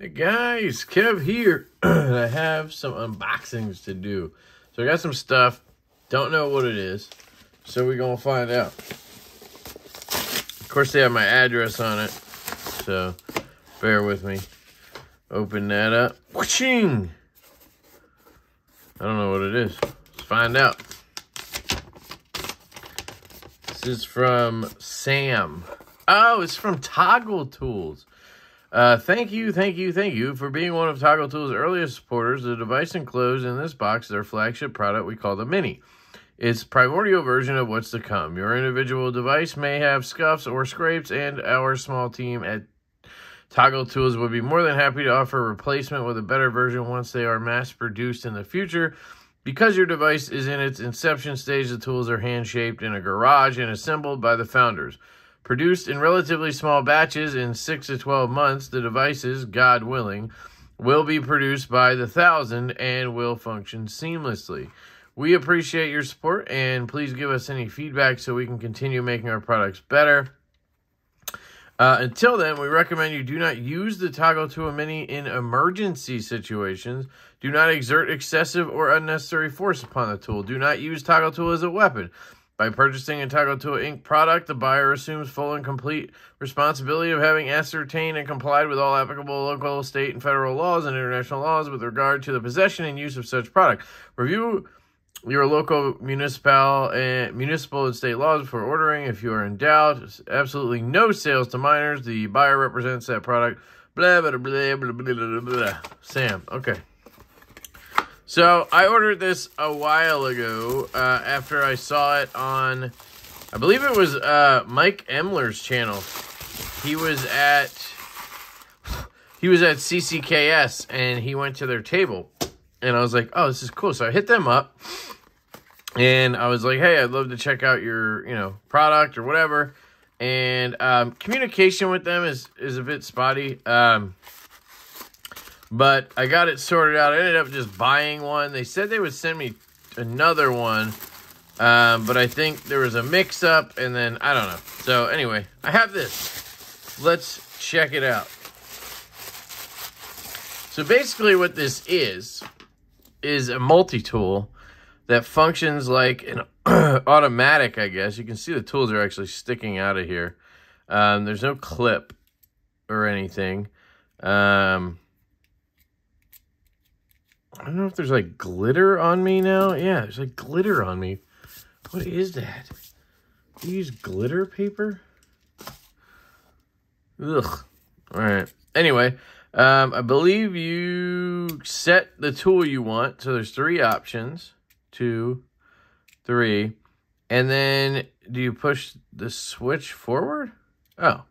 Hey guys, Kev here. I have some unboxings to do. So I got some stuff. Don't know what it is. So we're going to find out. Of course, they have my address on it. So bear with me. Open that up. Whooshing! I don't know what it is. Let's find out. This is from Sam. Oh, it's from Toggle Tools. Uh, thank you, thank you, thank you for being one of Toggle Tools' earliest supporters. The device enclosed in this box is our flagship product we call the Mini. It's primordial version of what's to come. Your individual device may have scuffs or scrapes, and our small team at Toggle Tools would be more than happy to offer a replacement with a better version once they are mass produced in the future. Because your device is in its inception stage, the tools are hand shaped in a garage and assembled by the founders. Produced in relatively small batches in 6 to 12 months, the devices, God willing, will be produced by the thousand and will function seamlessly. We appreciate your support and please give us any feedback so we can continue making our products better. Uh, until then, we recommend you do not use the Toggle Tool Mini in emergency situations. Do not exert excessive or unnecessary force upon the tool. Do not use Toggle Tool as a weapon. By purchasing a Toggle Tool Inc. product, the buyer assumes full and complete responsibility of having ascertained and complied with all applicable local, state, and federal laws and international laws with regard to the possession and use of such product. Review your local municipal and municipal and state laws before ordering. If you are in doubt, absolutely no sales to minors. The buyer represents that product. Blah blah blah blah blah blah. blah. Sam. Okay. So I ordered this a while ago uh, after I saw it on, I believe it was uh, Mike Emler's channel. He was at he was at CCKS and he went to their table, and I was like, oh, this is cool. So I hit them up, and I was like, hey, I'd love to check out your you know product or whatever. And um, communication with them is is a bit spotty. Um, but I got it sorted out. I ended up just buying one. They said they would send me another one. Um, but I think there was a mix up and then I don't know. So anyway, I have this. Let's check it out. So basically what this is, is a multi-tool that functions like an automatic, I guess. You can see the tools are actually sticking out of here. Um, there's no clip or anything. Um, I don't know if there's like glitter on me now. Yeah, there's like glitter on me. What is that? Do you use glitter paper? Ugh. All right. Anyway, um, I believe you set the tool you want. So there's three options. Two, three. And then do you push the switch forward? Oh.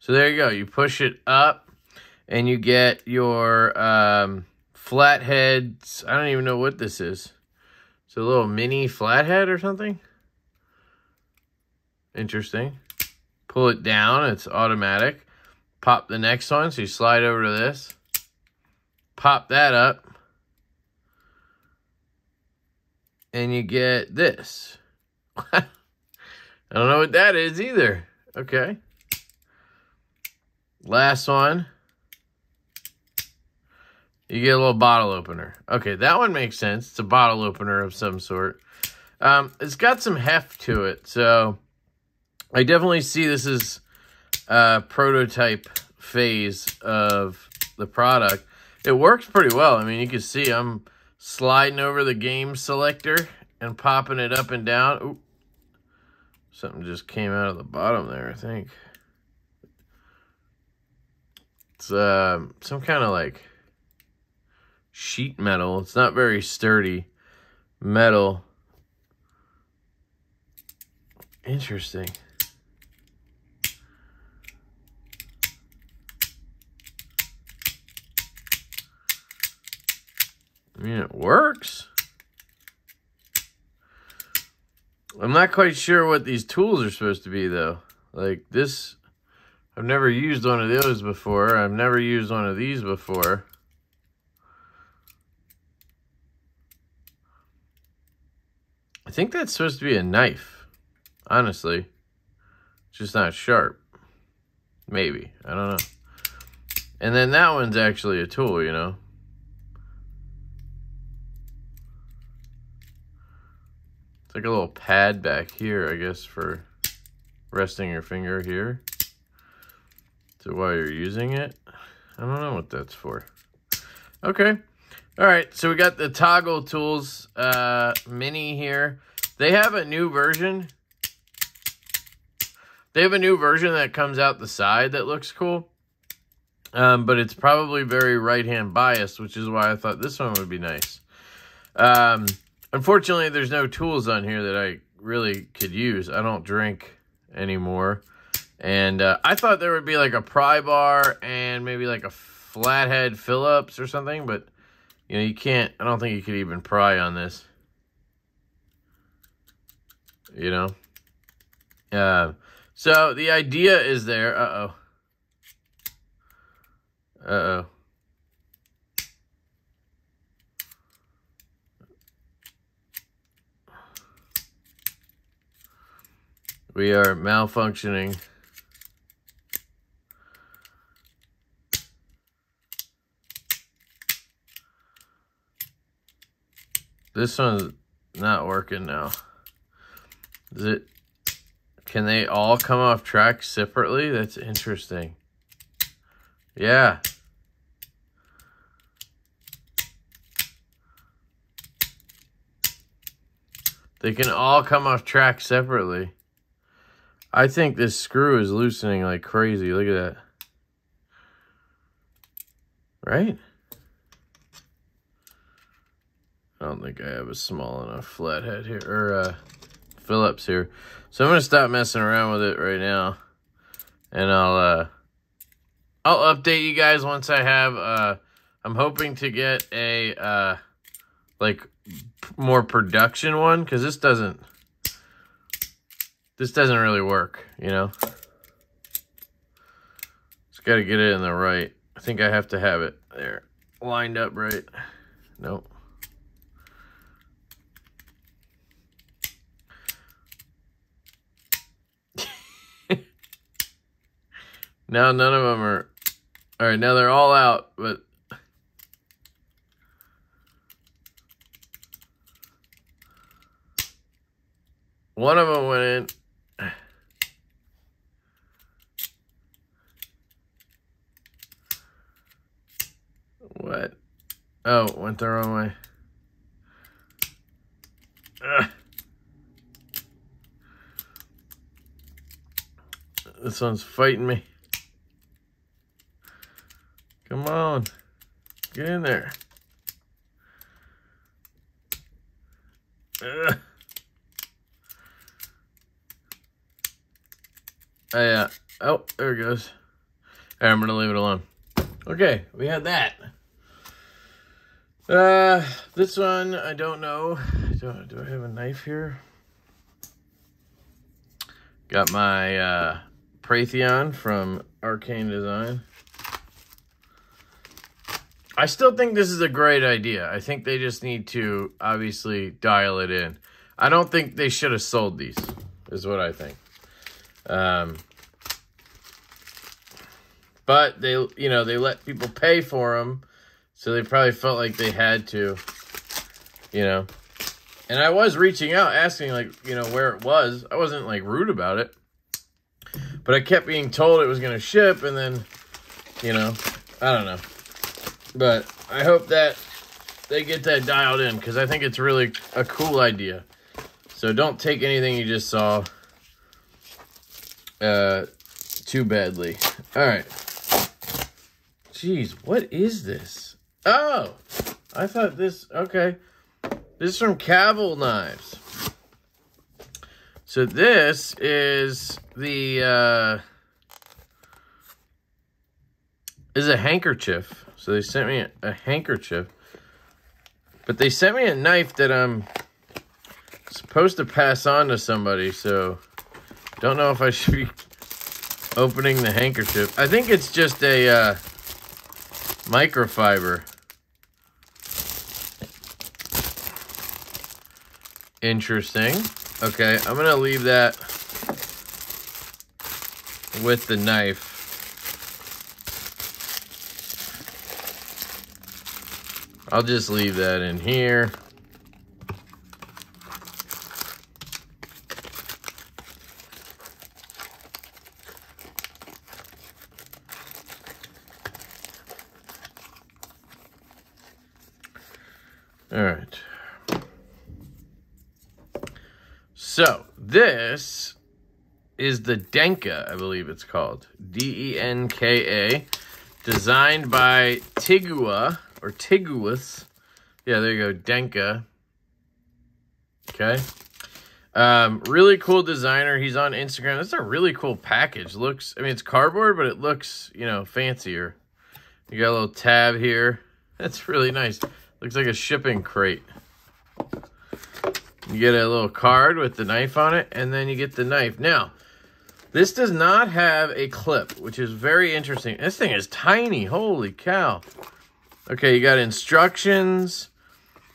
So there you go. You push it up and you get your um, flatheads. I don't even know what this is. It's a little mini flathead or something. Interesting. Pull it down. It's automatic. Pop the next one. So you slide over to this. Pop that up. And you get this. I don't know what that is either. Okay. Last one. You get a little bottle opener. Okay, that one makes sense. It's a bottle opener of some sort. Um, it's got some heft to it, so I definitely see this as a prototype phase of the product. It works pretty well. I mean, you can see I'm sliding over the game selector and popping it up and down. Ooh, something just came out of the bottom there, I think. It's uh, some kind of like sheet metal. It's not very sturdy metal. Interesting. I mean, it works. I'm not quite sure what these tools are supposed to be, though. Like, this, I've never used one of those before. I've never used one of these before. I think that's supposed to be a knife, honestly. It's just not sharp. Maybe. I don't know. And then that one's actually a tool, you know. It's like a little pad back here, I guess, for resting your finger here. So while you're using it, I don't know what that's for. Okay. All right, so we got the Toggle Tools uh, Mini here. They have a new version. They have a new version that comes out the side that looks cool. Um, but it's probably very right-hand biased, which is why I thought this one would be nice. Um, unfortunately, there's no tools on here that I really could use. I don't drink anymore. And uh, I thought there would be like a pry bar and maybe like a flathead Phillips or something, but you know, you can't, I don't think you could even pry on this. You know? Uh, so the idea is there. Uh-oh. Uh-oh. We are malfunctioning. This one's not working now. Is it? Can they all come off track separately? That's interesting. Yeah. They can all come off track separately. I think this screw is loosening like crazy. Look at that. Right? I don't think I have a small enough flathead here, or uh, Phillips here. So I'm going to stop messing around with it right now. And I'll, uh, I'll update you guys once I have, uh, I'm hoping to get a, uh, like, more production one, because this doesn't, this doesn't really work, you know? Just got to get it in the right, I think I have to have it there, lined up right. Nope. Now none of them are... All right, now they're all out, but... One of them went in. What? Oh, went the wrong way. Ugh. This one's fighting me. Come on. Get in there. Ugh. Oh, yeah. Oh, there it goes. Right, I'm going to leave it alone. Okay, we had that. Uh, this one, I don't know. Do, do I have a knife here? Got my uh, from Arcane Design. I still think this is a great idea. I think they just need to obviously dial it in. I don't think they should have sold these, is what I think. Um, but they, you know, they let people pay for them, so they probably felt like they had to, you know. And I was reaching out, asking, like, you know, where it was. I wasn't, like, rude about it. But I kept being told it was going to ship, and then, you know, I don't know. But I hope that they get that dialed in because I think it's really a cool idea. So don't take anything you just saw uh, too badly. All right. Jeez, what is this? Oh, I thought this, okay. This is from Cavol Knives. So this is the, uh, is a handkerchief. So they sent me a, handkerchief. But they sent me a knife that I'm supposed to pass on to somebody, so don't know if I should be opening the handkerchief. I think it's just a uh, microfiber. Interesting. Okay, I'm going to leave that with the knife. I'll just leave that in here. All right. So this is the Denka, I believe it's called. D-E-N-K-A. Designed by Tigua, or Tiguus. Yeah, there you go, Denka. Okay. Um, really cool designer. He's on Instagram. That's a really cool package. Looks, I mean, it's cardboard, but it looks, you know, fancier. You got a little tab here. That's really nice. Looks like a shipping crate. You get a little card with the knife on it, and then you get the knife. Now, this does not have a clip, which is very interesting. This thing is tiny. Holy cow. Okay, you got instructions.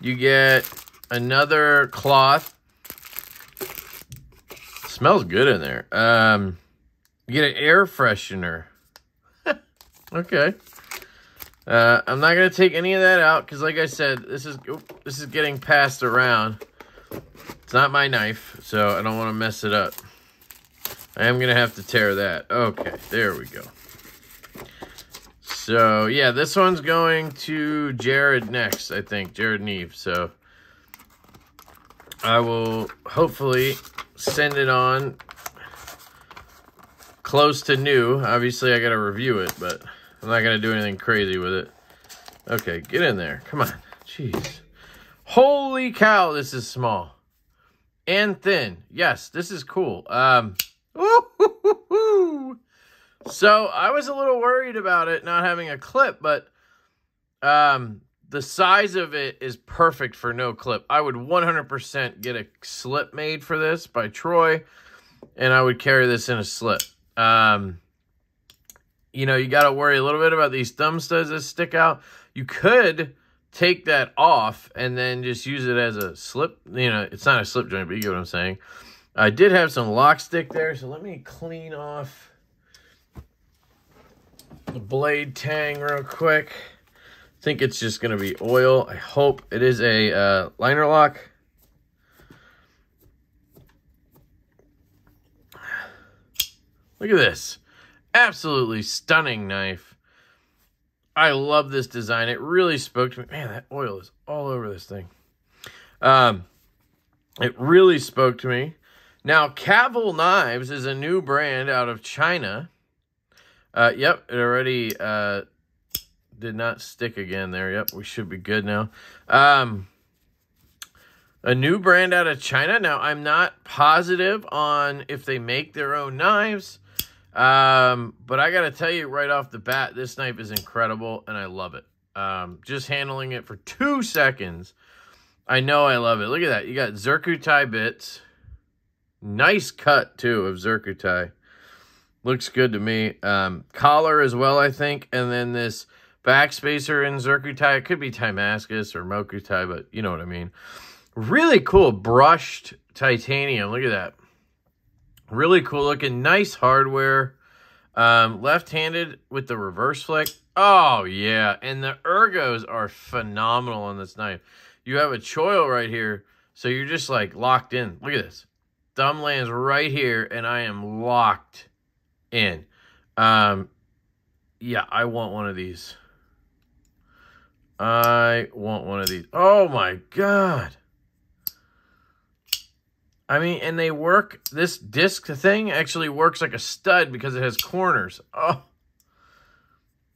You get another cloth. Smells good in there. Um, you get an air freshener. okay. Uh, I'm not gonna take any of that out because, like I said, this is this is getting passed around. It's not my knife, so I don't want to mess it up. I am gonna have to tear that. Okay, there we go. So yeah, this one's going to Jared next, I think, Jared Neve. So I will hopefully send it on close to new. Obviously, I got to review it, but. I'm not going to do anything crazy with it. Okay, get in there. Come on. Jeez. Holy cow, this is small. And thin. Yes, this is cool. Um, so I was a little worried about it not having a clip, but um, the size of it is perfect for no clip. I would 100% get a slip made for this by Troy, and I would carry this in a slip. Um, you know, you got to worry a little bit about these thumb studs that stick out. You could take that off and then just use it as a slip. You know, it's not a slip joint, but you get what I'm saying. I did have some lock stick there, so let me clean off the blade tang real quick. I think it's just going to be oil. I hope it is a uh, liner lock. Look at this. Absolutely stunning knife. I love this design. It really spoke to me. Man, that oil is all over this thing. Um, it really spoke to me. Now, Cavol Knives is a new brand out of China. Uh, yep, it already uh, did not stick again there. Yep, we should be good now. Um, a new brand out of China. Now, I'm not positive on if they make their own knives. Um, but I got to tell you right off the bat, this knife is incredible and I love it. Um, just handling it for two seconds, I know I love it. Look at that. You got Zircuti bits. Nice cut, too, of Zircuti. Looks good to me. Um, collar as well, I think. And then this backspacer in Zircuti. It could be Timascus or Mokuti, but you know what I mean. Really cool brushed titanium. Look at that. Really cool looking, nice hardware. Um, left-handed with the reverse flick. Oh, yeah. And the ergos are phenomenal on this knife. You have a choil right here, so you're just like locked in. Look at this. Thumb lands right here, and I am locked in. Um, yeah, I want one of these. I want one of these. Oh, my God. I mean, and they work, this disc thing actually works like a stud because it has corners. Oh.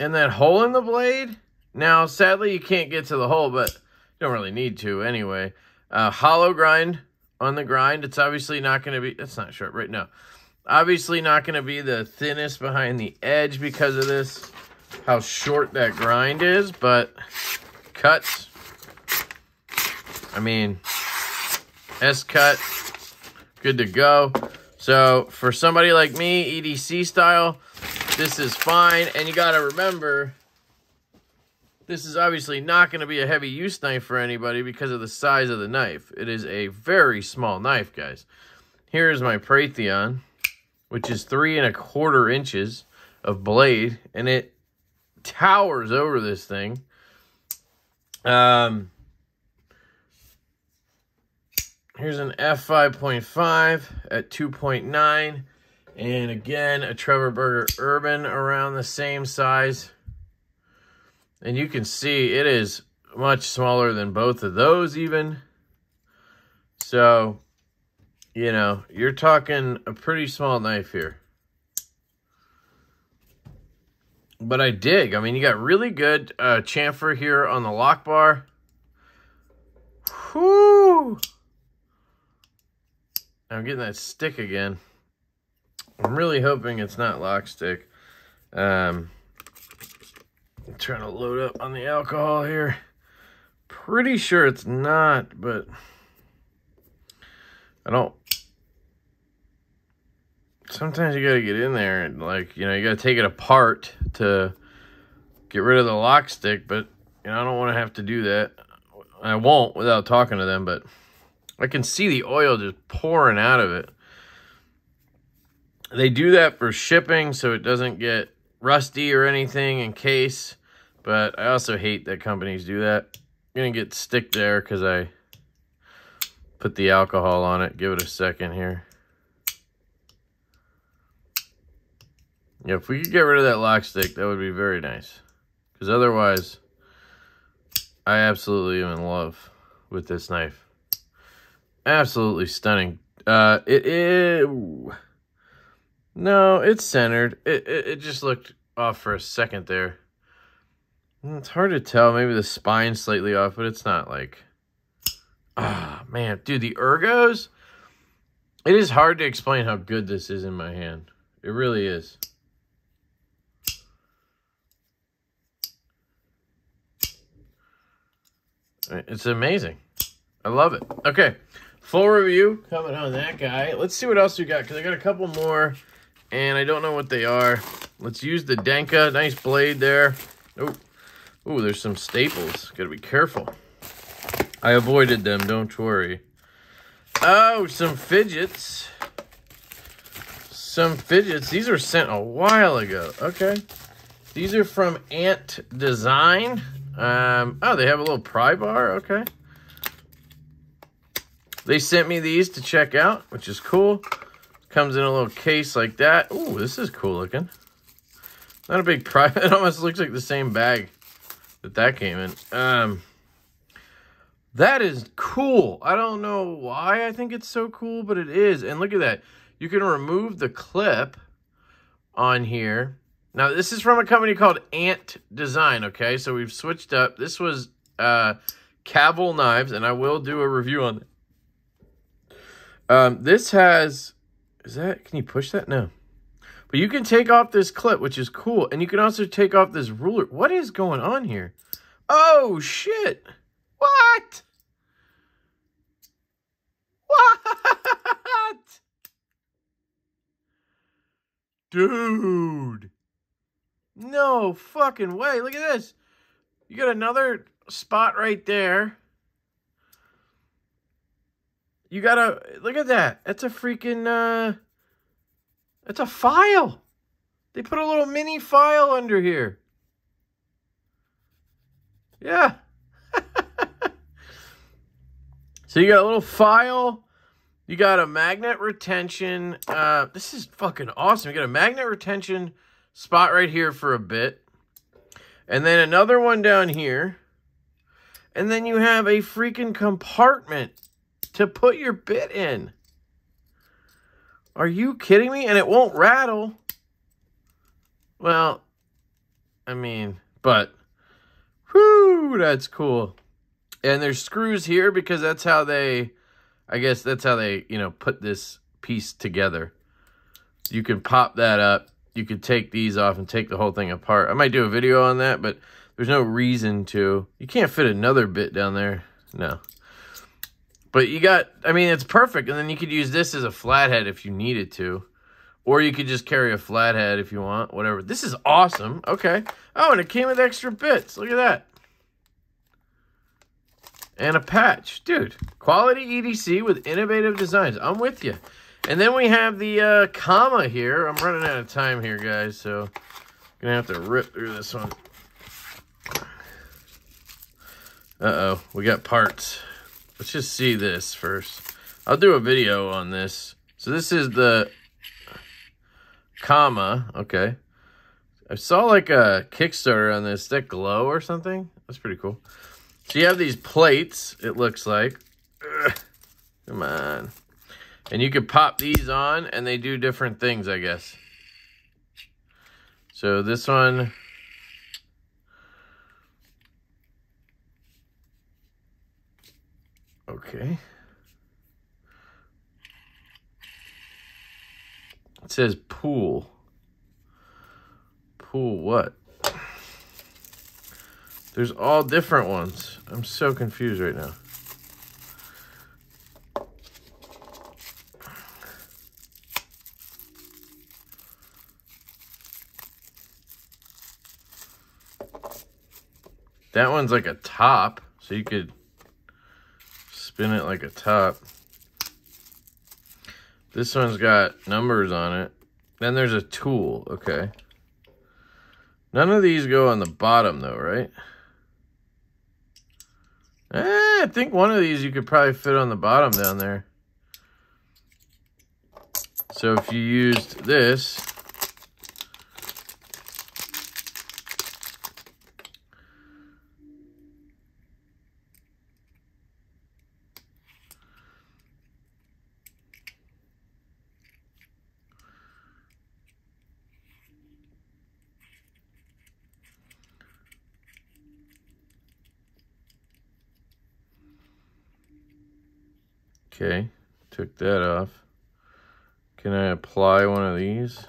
And that hole in the blade? Now, sadly, you can't get to the hole, but you don't really need to anyway. Uh, hollow grind on the grind. It's obviously not going to be, that's not sharp right now. Obviously not going to be the thinnest behind the edge because of this, how short that grind is, but cuts. I mean, S-cut good to go. So for somebody like me, EDC style, this is fine. And you got to remember, this is obviously not going to be a heavy use knife for anybody because of the size of the knife. It is a very small knife, guys. Here is my Pratheon, which is three and a quarter inches of blade, and it towers over this thing. Um, here's an F5.5 at 2.9. And again, a Trevor Burger Urban around the same size. And you can see it is much smaller than both of those even. So, you know, you're talking a pretty small knife here. But I dig. I mean, you got really good uh, chamfer here on the lock bar. Whoo! I'm getting that stick again. I'm really hoping it's not lock stick. Um, I'm trying to load up on the alcohol here. Pretty sure it's not, but I don't. Sometimes you gotta get in there and like you know you gotta take it apart to get rid of the lock stick, but you know I don't want to have to do that. I won't without talking to them, but I can see the oil just pouring out of it. They do that for shipping so it doesn't get rusty or anything in case. But I also hate that companies do that. I'm to get stick there because I put the alcohol on it. Give it a second here. Yeah, if we could get rid of that lock stick, that would be very nice. Because otherwise, I absolutely am in love with this knife. Absolutely stunning. Uh, it is... No, it's centered. It, it, it just looked off for a second there. It's hard to tell. Maybe the spine's slightly off, but it's not like... Ah, oh, man. Dude, the ergos... It is hard to explain how good this is in my hand. It really is. It's amazing. I love it. Okay. Full review coming on that guy. Let's see what else we got, because I got a couple more and I don't know what they are. Let's use the Denka. Nice blade there. Oh, oh, there's some staples. Got to be careful. I avoided them, don't worry. Oh, some fidgets. Some fidgets. These were sent a while ago. Okay. These are from Ant Design. Um, oh, they have a little pry bar. Okay. They sent me these to check out, which is cool. Comes in a little case like that. Ooh, this is cool looking. Not a big pry. It almost looks like the same bag that that came in. Um, that is cool. I don't know why I think it's so cool, but it is. And look at that. You can remove the clip on here. Now, this is from a company called Ant Design, okay? So we've switched up. This was uh, Cavol Knives, and I will do a review on it. Um, this has is that, can you push that? No. But you can take off this clip, which is cool. And you can also take off this ruler. What is going on here? Oh, shit. What? What? Dude. No fucking way. Look at this. You got another spot right there. You gotta look at that. That's a freaking uh that's a file. They put a little mini file under here. Yeah. so you got a little file. You got a magnet retention. Uh, this is fucking awesome. You got a magnet retention spot right here for a bit. And then another one down here. And then you have a freaking compartment to put your bit in. Are you kidding me? And it won't rattle. Well, I mean, but, whoo, that's cool. And there's screws here because that's how they, I guess that's how they, you know, put this piece together. You can pop that up. You could take these off and take the whole thing apart. I might do a video on that, but there's no reason to. You can't fit another bit down there. No. But you got, I mean, it's perfect. And then you could use this as a flathead if you needed to. Or you could just carry a flathead if you want, whatever. This is awesome. Okay. Oh, and it came with extra bits. Look at that. And a patch. Dude, quality EDC with innovative designs. I'm with you. And then we have the uh, Comma here. I'm running out of time here, guys, so I'm going to have to rip through this one. Uh-oh, we got parts. Let's just see this first. I'll do a video on this. So this is the comma, okay. I saw like a Kickstarter on this, that glow or something? That's pretty cool. So you have these plates, it looks like. Ugh, come on. And you could pop these on and they do different things, I guess. So this one... Okay. It says pool. Pool what? There's all different ones. I'm so confused right now. That one's like a top, so you could spin it like a top. This one's got numbers on it. Then there's a tool, okay. None of these go on the bottom though, right? Eh, I think one of these you could probably fit on the bottom down there. So if you used this, Okay, took that off. Can I apply one of these?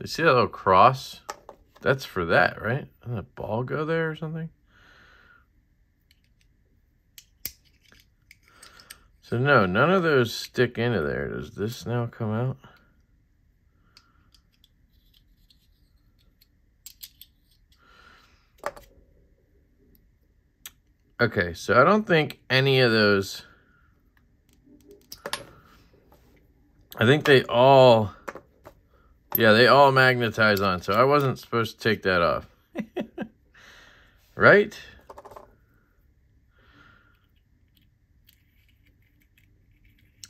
You see that little cross? That's for that, right? Doesn't ball go there or something? So no, none of those stick into there. Does this now come out? Okay, so I don't think any of those... I think they all... Yeah, they all magnetize on, so I wasn't supposed to take that off. right?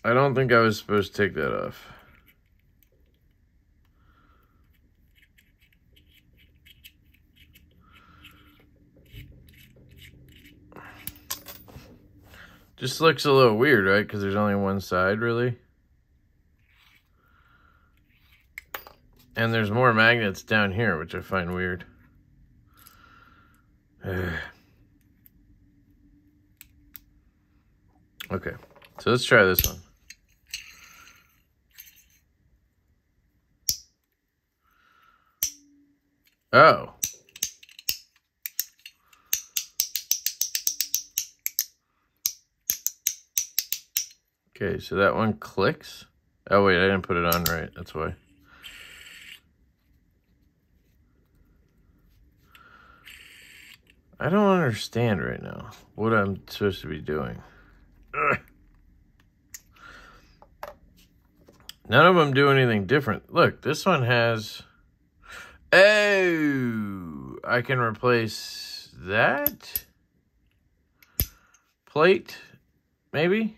I don't think I was supposed to take that off. Just looks a little weird, right? Because there's only one side, really. And there's more magnets down here, which I find weird. okay, so let's try this one. Oh. Okay, so that one clicks. Oh, wait, I didn't put it on right. That's why. I don't understand right now what I'm supposed to be doing. Ugh. None of them do anything different. Look, this one has... Oh, I can replace that plate, maybe?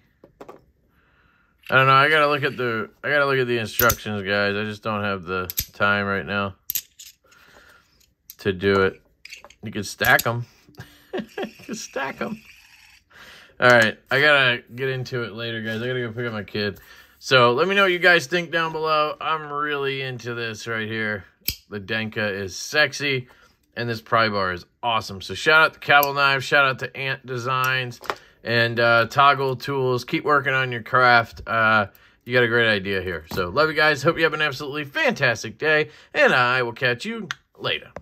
I don't know. I gotta look at the I gotta look at the instructions, guys. I just don't have the time right now to do it. You can stack them. you can stack them. All right, I gotta get into it later, guys. I gotta go pick up my kid. So let me know what you guys think down below. I'm really into this right here. The Denka is sexy, and this pry bar is awesome. So shout out to Cavol Knives, shout out to Ant Designs and uh, Toggle Tools. Keep working on your craft. Uh, you got a great idea here. So love you guys. Hope you have an absolutely fantastic day, and I will catch you later.